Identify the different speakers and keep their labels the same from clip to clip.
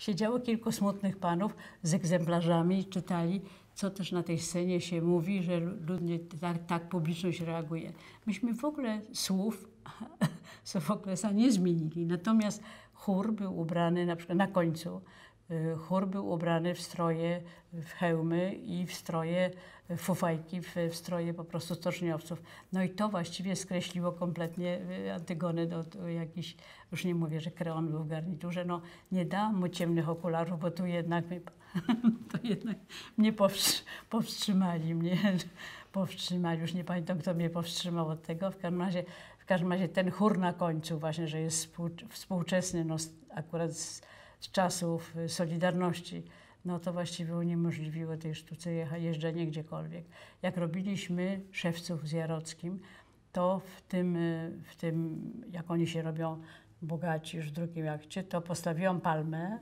Speaker 1: Siedziało kilku smutnych panów z egzemplarzami, czytali, co też na tej scenie się mówi, że ludzie, tak, tak publiczność reaguje. Myśmy w ogóle słów Sofoklesa nie zmienili. Natomiast chór był ubrany na przykład na końcu. Y, Chór był ubrany w stroje, w hełmy i w stroje y, fufajki, w, stroje po prostu stoczniowców. No i to właściwie skreśliło kompletnie y, Antygonę do, do jakiś, już nie mówię, że kreon był w garniturze, no nie dałam mu ciemnych okularów, bo tu jednak mnie, to jednak mnie powstrzy- powstrzymali mnie, powstrzymali, już nie pamiętam kto mnie powstrzymał od tego, w każdym razie, w każdym razie ten chór na końcu właśnie, że jest współ, współczesny, no akurat z, z czasów y, Solidarności, no to właściwie uniemożliwiło tej sztuce jeżdżenie gdziekolwiek. Jak robiliśmy szewców z Jarockim, to w tym, y, w tym, jak oni się robią bogaci już w drugim akcie, to postawiłam palmę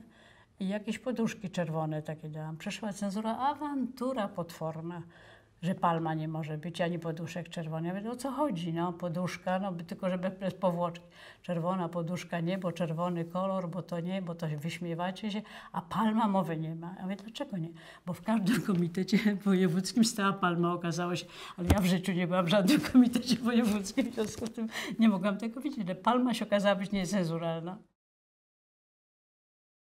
Speaker 1: i jakieś poduszki czerwone takie dałam. Przeszła cenzura, awantura potworna, że palma nie może być, ani poduszek czerwonych. Ja mówię, o co chodzi? No, poduszka, no tylko, żeby bez powłoczki. Czerwona poduszka nie, bo czerwony kolor, bo to nie, bo to wyśmiewacie się, a palma mowy nie ma. Ja mówię, dlaczego nie? Bo w każdym komitecie wojewódzkim stała palma, okazało się, ale ja w życiu nie byłam w żadnym komitecie wojewódzkim, w związku z tym nie mogłam tego widzieć, ale palma się okazała być niecenzuralna.